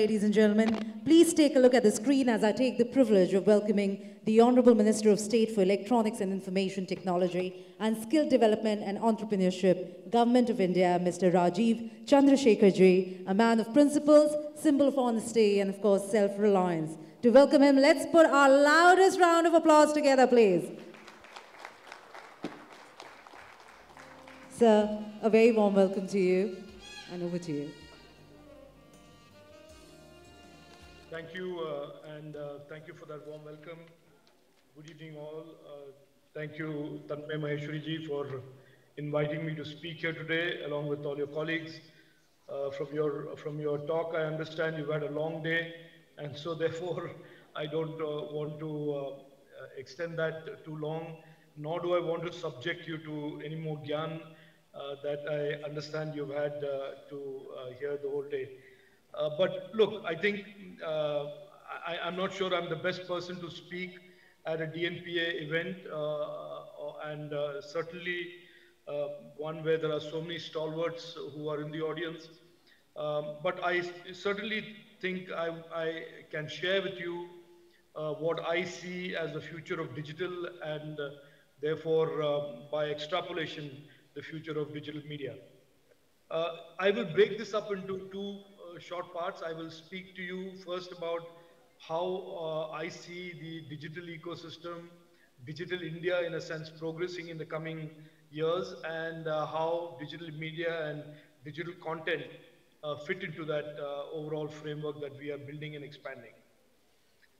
Ladies and gentlemen, please take a look at the screen as I take the privilege of welcoming the Honorable Minister of State for Electronics and Information Technology and Skill Development and Entrepreneurship, Government of India, Mr. Rajeev Chandrasekharji, a man of principles, symbol of honesty, and of course, self-reliance. To welcome him, let's put our loudest round of applause together, please. Sir, a very warm welcome to you, and over to you. Thank you, uh, and uh, thank you for that warm welcome. Good evening, all. Uh, thank you, Tanmay Maheshwari for inviting me to speak here today, along with all your colleagues. Uh, from your from your talk, I understand you've had a long day, and so therefore, I don't uh, want to uh, extend that too long. Nor do I want to subject you to any more gyan that I understand you've had to hear the whole day. Uh, but look, I think uh, I, am not sure I'm the best person to speak at a DNPA event, uh, and certainly one where there are so many stalwarts who are in the audience. Um, but I certainly think I, I, can share with you uh, what I see as the future of digital and uh, therefore, um, by extrapolation, the future of digital media. Uh, I will break this up into two short parts. I will speak to you first about how uh, I see the digital ecosystem, digital India in a sense progressing in the coming years and uh, how digital media and digital content uh, fit into that uh, overall framework that we are building and expanding.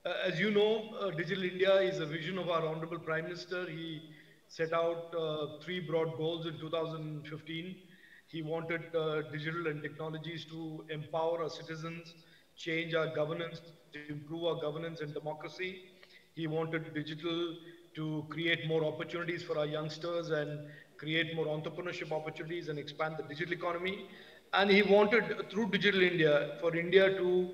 Uh, as you know, uh, Digital India is a vision of our Honorable Prime Minister. He set out three broad goals in 2015 he wanted uh, digital and technologies to empower our citizens, change our governance, to improve our governance and democracy. He wanted digital to create more opportunities for our youngsters and create more entrepreneurship opportunities and expand the digital economy. And he wanted, through Digital India, for India to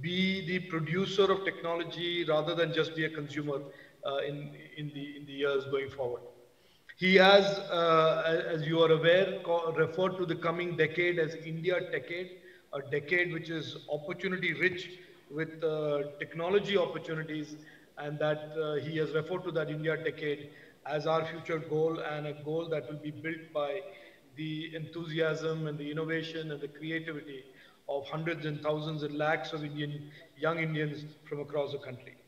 be the producer of technology rather than just be a consumer uh, in, in, the, in the years going forward. He has, uh, as you are aware, referred to the coming decade as India Decade, a decade which is opportunity rich with uh, technology opportunities, and that uh, he has referred to that India Decade as our future goal and a goal that will be built by the enthusiasm and the innovation and the creativity of hundreds and thousands and lakhs of Indian young Indians from across the country.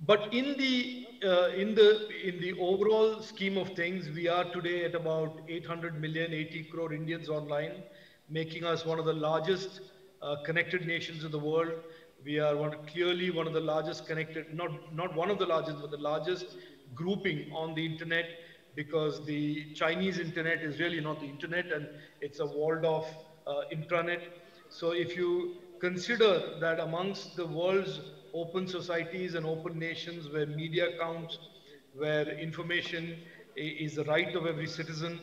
But in the uh, in the in the overall scheme of things, we are today at about 800 million, 80 crore Indians online, making us one of the largest uh, connected nations in the world. We are one, clearly one of the largest connected, not not one of the largest, but the largest grouping on the internet, because the Chinese internet is really not the internet, and it's a walled-off uh, intranet. So if you consider that amongst the world's open societies and open nations where media counts, where information is the right of every citizen.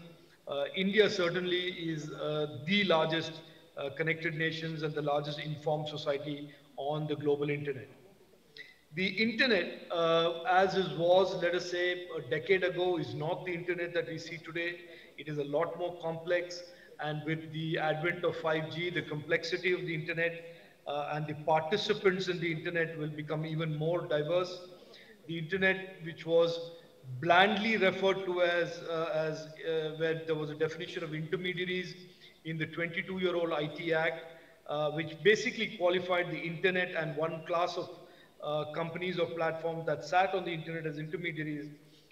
Uh, India certainly is uh, the largest uh, connected nations and the largest informed society on the global internet. The internet, uh, as it was, let us say, a decade ago, is not the internet that we see today. It is a lot more complex. And with the advent of 5G, the complexity of the internet uh, and the participants in the internet will become even more diverse. The internet, which was blandly referred to as, uh, as uh, where there was a definition of intermediaries in the 22-year-old IT Act, uh, which basically qualified the internet and one class of uh, companies or platforms that sat on the internet as intermediaries,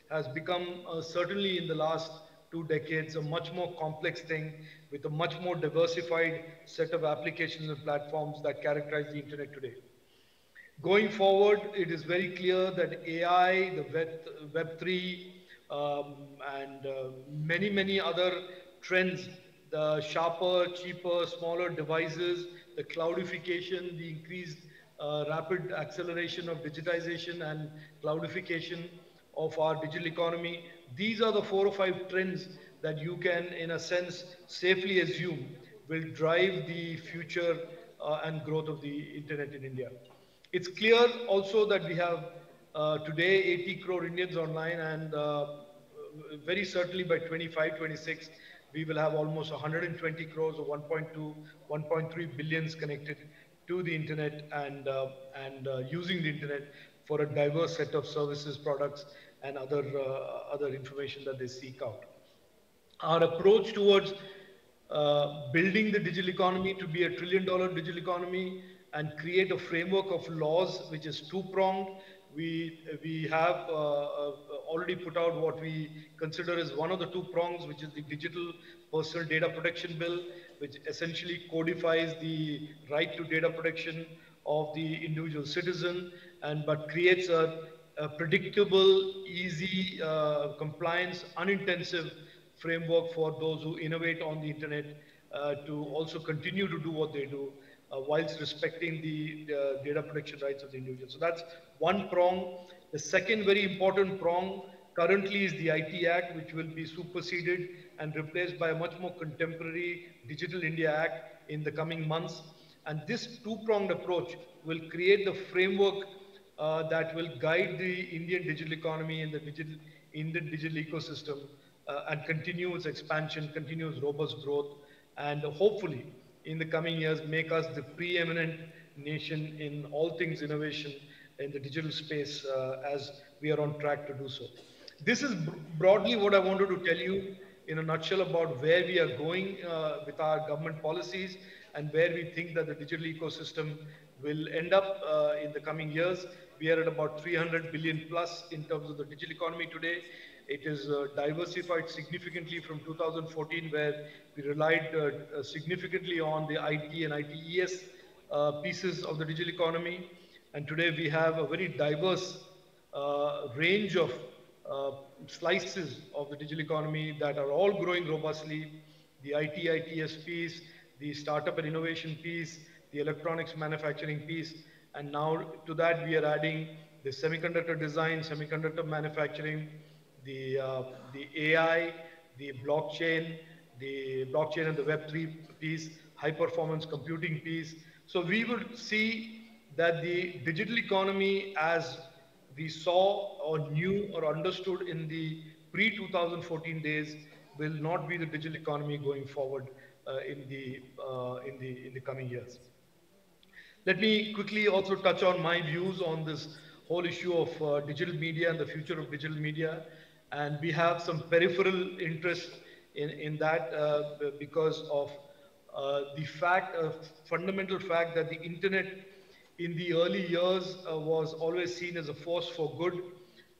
has become uh, certainly in the last two decades a much more complex thing with a much more diversified set of applications and platforms that characterize the internet today. Going forward, it is very clear that AI, the Web, Web3, um, and uh, many, many other trends, the sharper, cheaper, smaller devices, the cloudification, the increased uh, rapid acceleration of digitization and cloudification of our digital economy. These are the four or five trends that you can, in a sense, safely assume will drive the future uh, and growth of the internet in India. It's clear also that we have uh, today 80 crore Indians online and uh, very certainly by 25, 26, we will have almost 120 crores or 1.2, 1.3 billions connected to the internet and, uh, and uh, using the internet for a diverse set of services, products, and other, uh, other information that they seek out. Our approach towards uh, building the digital economy to be a trillion dollar digital economy and create a framework of laws which is two pronged. We, we have uh, already put out what we consider as one of the two prongs, which is the Digital Personal Data Protection Bill, which essentially codifies the right to data protection of the individual citizen, and but creates a, a predictable, easy, uh, compliance, unintensive framework for those who innovate on the internet uh, to also continue to do what they do uh, whilst respecting the uh, data protection rights of the individual. So that's one prong. The second very important prong currently is the IT Act, which will be superseded and replaced by a much more contemporary Digital India Act in the coming months. And this two-pronged approach will create the framework uh, that will guide the Indian digital economy and the digital, Indian digital ecosystem uh, and continue its expansion, continue its robust growth, and hopefully in the coming years make us the preeminent nation in all things innovation in the digital space uh, as we are on track to do so. This is broadly what I wanted to tell you in a nutshell about where we are going uh, with our government policies and where we think that the digital ecosystem will end up uh, in the coming years. We are at about 300 billion plus in terms of the digital economy today. It is uh, diversified significantly from 2014, where we relied uh, uh significantly on the IT and ITES uh, pieces of the digital economy. And today we have a very diverse uh, range of slices of the digital economy that are all growing robustly. The IT, ITES piece, the startup and innovation piece, the electronics manufacturing piece, and now to that we are adding the semiconductor design, semiconductor manufacturing, the, uh, the AI, the blockchain, the blockchain and the Web3 piece, high performance computing piece. So we will see that the digital economy as we saw or knew or understood in the pre-2014 days will not be the digital economy going forward uh, in, the, uh, in, the, in the coming years. Let me quickly also touch on my views on this whole issue of uh, digital media and the future of digital media and we have some peripheral interest in, in that uh, because of uh, the fact, uh, fundamental fact that the internet in the early years uh, was always seen as a force for good.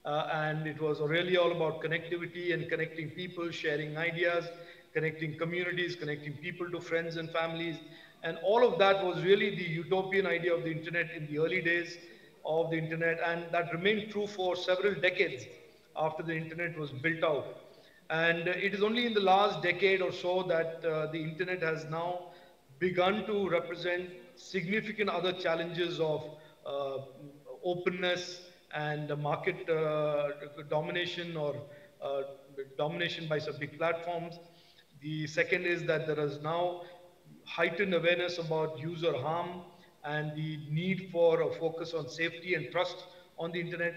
Uh, and it was really all about connectivity and connecting people, sharing ideas, connecting communities, connecting people to friends and families. And all of that was really the utopian idea of the internet in the early days of the internet. And that remained true for several decades after the internet was built out. And it is only in the last decade or so that uh, the internet has now begun to represent significant other challenges of uh, openness and market uh, domination or uh, domination by some big platforms. The second is that there is now heightened awareness about user harm and the need for a focus on safety and trust on the internet.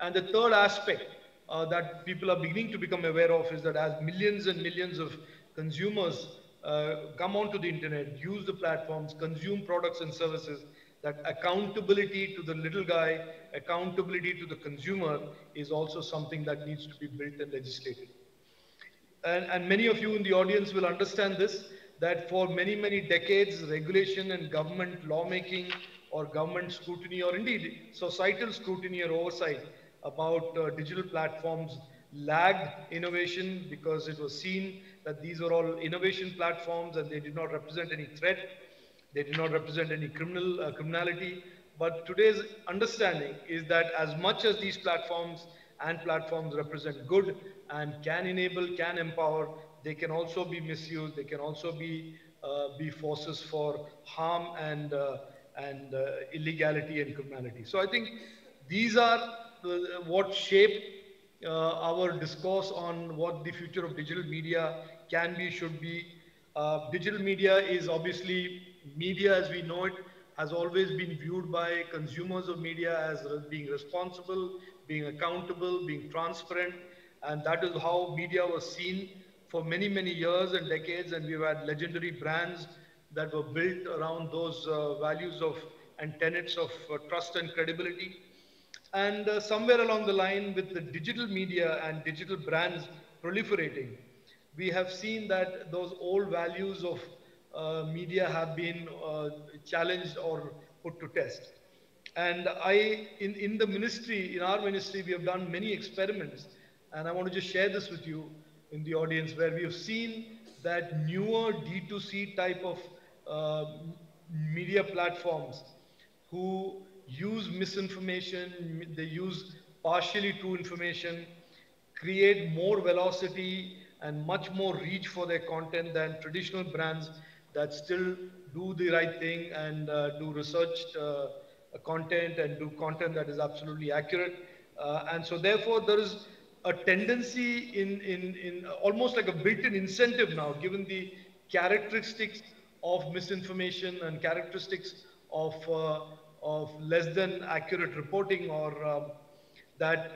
And the third aspect uh, that people are beginning to become aware of is that as millions and millions of consumers uh, come onto the internet, use the platforms, consume products and services, that accountability to the little guy, accountability to the consumer is also something that needs to be built and legislated. And, and many of you in the audience will understand this, that for many, many decades, regulation and government lawmaking or government scrutiny or indeed societal scrutiny or oversight about uh, digital platforms lagged innovation because it was seen that these were all innovation platforms and they did not represent any threat. They did not represent any criminal uh, criminality. But today's understanding is that as much as these platforms and platforms represent good and can enable, can empower, they can also be misused. They can also be uh, be forces for harm and uh, and uh, illegality and criminality. So I think these are what shape uh, our discourse on what the future of digital media can be, should be. Digital media is obviously media as we know it has always been viewed by consumers of media as being responsible, being accountable, being transparent, and that is how media was seen for many, many years and decades, and we've had legendary brands that were built around those uh, values of and tenets of uh, trust and credibility. And uh, somewhere along the line, with the digital media and digital brands proliferating, we have seen that those old values of uh, media have been uh, challenged or put to test. And I, in, in the ministry, in our ministry, we have done many experiments. And I want to just share this with you in the audience where we have seen that newer D2C type of uh, media platforms who use misinformation, they use partially true information, create more velocity and much more reach for their content than traditional brands that still do the right thing and uh, do researched uh, content and do content that is absolutely accurate. Uh, and so therefore there is a tendency in, in, in almost like a built-in incentive now, given the characteristics of misinformation and characteristics of, uh, of less than accurate reporting or um, that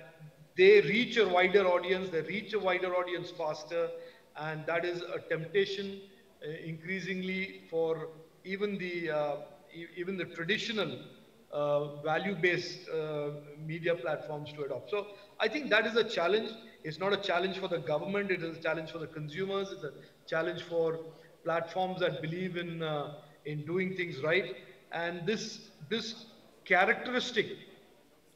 they reach a wider audience, they reach a wider audience faster, and that is a temptation uh, increasingly for even the, uh, even the traditional uh, value-based uh, media platforms to adopt. So I think that is a challenge. It's not a challenge for the government. It is a challenge for the consumers. It's a challenge for platforms that believe in uh, in doing things right. And this this characteristic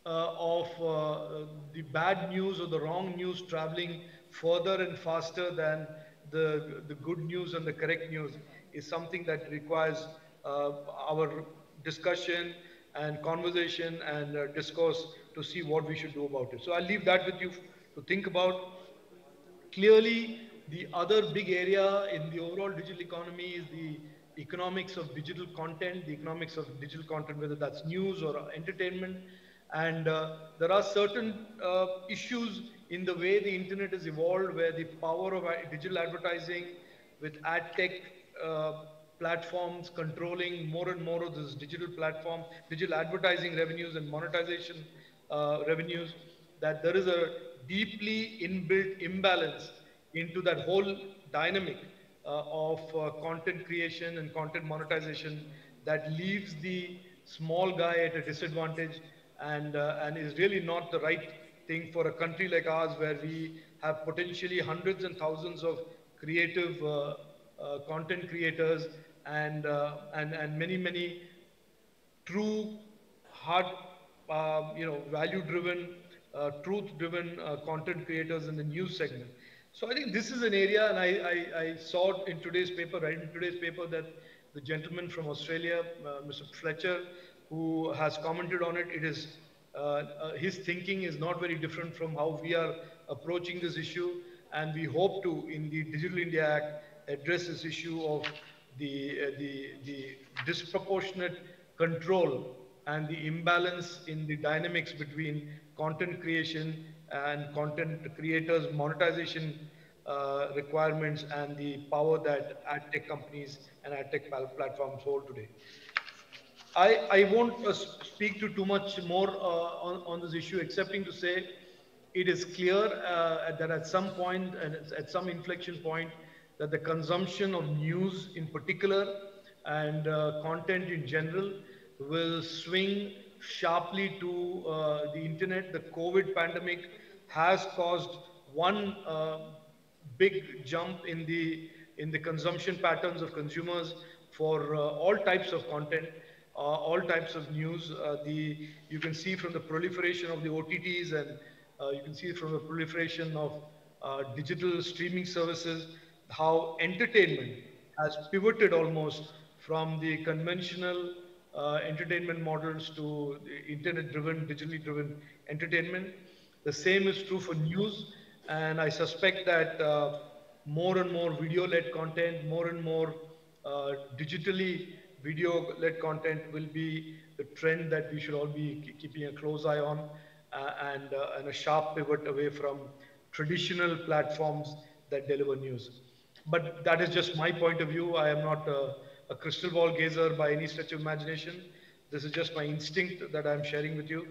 uh, of uh, the bad news or the wrong news traveling further and faster than the the good news and the correct news is something that requires our discussion and conversation and uh, discourse to see what we should do about it. So I'll leave that with you to think about. Clearly, the other big area in the overall digital economy is the economics of digital content, the economics of digital content, whether that's news or entertainment. And uh, there are certain uh, issues in the way the internet has evolved where the power of digital advertising with ad tech uh, platforms controlling more and more of this digital platform, digital advertising revenues and monetization uh, revenues, that there is a deeply inbuilt imbalance into that whole dynamic uh, of uh, content creation and content monetization that leaves the small guy at a disadvantage and, uh, and is really not the right thing for a country like ours where we have potentially hundreds and thousands of creative uh, uh, content creators and, uh, and, and many, many true, hard, um, you know, value-driven, uh, truth-driven uh, content creators in the news segment. So I think this is an area, and I, I, I, saw in today's paper, right in today's paper, that the gentleman from Australia, uh, Mr. Fletcher, who has commented on it, it is uh, uh, his thinking is not very different from how we are approaching this issue, and we hope to, in the Digital India Act, address this issue of the, uh, the, the disproportionate control and the imbalance in the dynamics between content creation and content creators monetization uh, requirements and the power that ad tech companies and ad tech platforms hold today. I, I won't uh, speak to too much more uh, on, on this issue, excepting to say it is clear uh, that at some point and at some inflection point, that the consumption of news in particular and uh, content in general will swing sharply to uh, the internet. The COVID pandemic has caused one uh, big jump in the in the consumption patterns of consumers for uh, all types of content, uh, all types of news. Uh, the you can see from the proliferation of the OTTs and you can see from the proliferation of digital streaming services how entertainment has pivoted almost from the conventional uh, entertainment models to internet-driven, digitally-driven entertainment. The same is true for news, and I suspect that uh, more and more video-led content, more and more uh, digitally video-led content will be the trend that we should all be keeping a close eye on, uh, and, uh, and a sharp pivot away from traditional platforms that deliver news. But that is just my point of view. I am not a, a crystal ball gazer by any stretch of imagination. This is just my instinct that I'm sharing with you.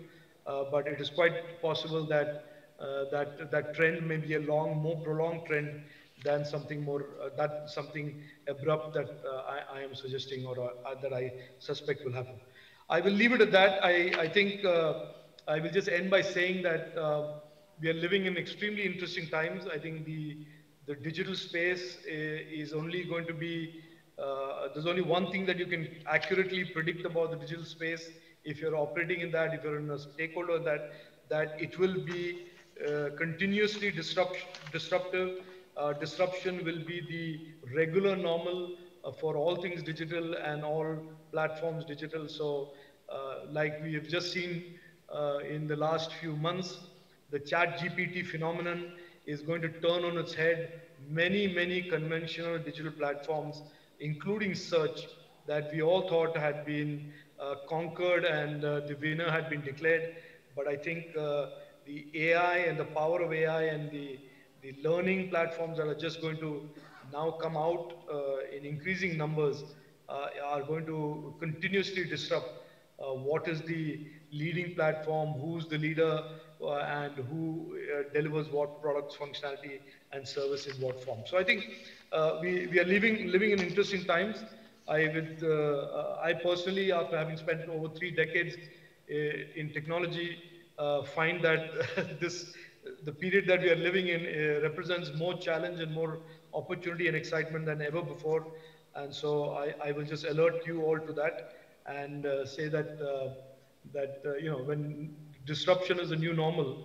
Uh, but it is quite possible that uh, that that trend may be a long, more prolonged trend than something more, uh, that something abrupt that uh, I, I, am suggesting or uh, that I suspect will happen. I will leave it at that. I, I think I will just end by saying that we are living in extremely interesting times. I think the, the digital space is only going to be, uh, there's only one thing that you can accurately predict about the digital space if you're operating in that, if you're in a stakeholder that, that it will be uh, continuously disrupt, disruptive. Uh, disruption will be the regular normal uh, for all things digital and all platforms digital. So uh, like we have just seen uh, in the last few months, the ChatGPT phenomenon is going to turn on its head many, many conventional digital platforms, including search, that we all thought had been uh, conquered and uh, the winner had been declared. But I think uh, the AI and the power of AI and the, the learning platforms that are just going to now come out uh, in increasing numbers uh, are going to continuously disrupt uh, what is the leading platform, who's the leader, and who delivers what products, functionality, and service in what form. So I think we, we are living, living in interesting times. I uh, uh, I personally, after having spent over three decades uh, in technology, find that this, the period that we are living in represents more challenge and more opportunity and excitement than ever before. And so I, I will just alert you all to that and uh, say that uh, that uh, you know when disruption is a new normal,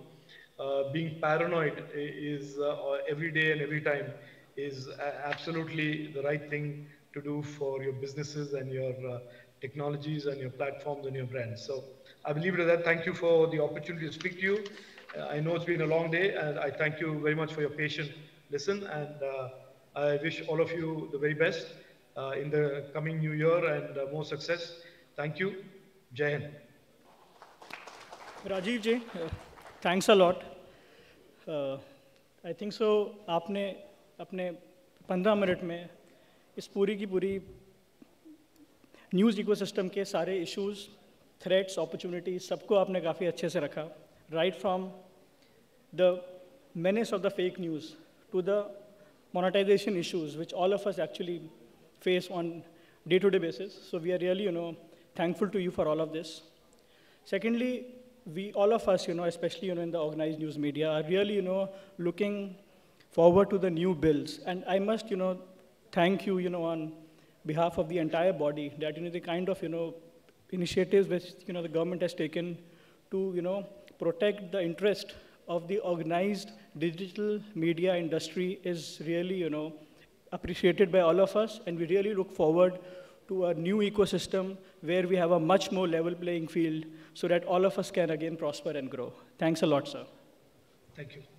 being paranoid is every day and every time is absolutely the right thing to do for your businesses and your uh, technologies and your platforms and your brands. So I believe that. Thank you for the opportunity to speak to you. Uh, I know it's been a long day and I thank you very much for your patient listen and uh, I wish all of you the very best uh, in the coming new year and uh, more success. Thank you. Jai Rajiv ji thanks a lot I think so आपने अपने पंद्रह minute में इस पूरी की पूरी news ecosystem के सारे इश्यूज़, थ्रेट्स अपॉर्चुनिटीज़ सबको आपने काफ़ी अच्छे से रखा right from the menace of the fake news to the monetisation issues which all of us actually face on day to day basis so we are really you know thankful to you for all of this secondly we, all of us, you know, especially, you know, in the organized news media, are really, you know, looking forward to the new bills. And I must, you know, thank you, you know, on behalf of the entire body that, you know, the kind of, you know, initiatives which, you know, the government has taken to, you know, protect the interest of the organized digital media industry is really, you know, appreciated by all of us, and we really look forward to a new ecosystem where we have a much more level playing field so that all of us can again prosper and grow. Thanks a lot, sir. Thank you.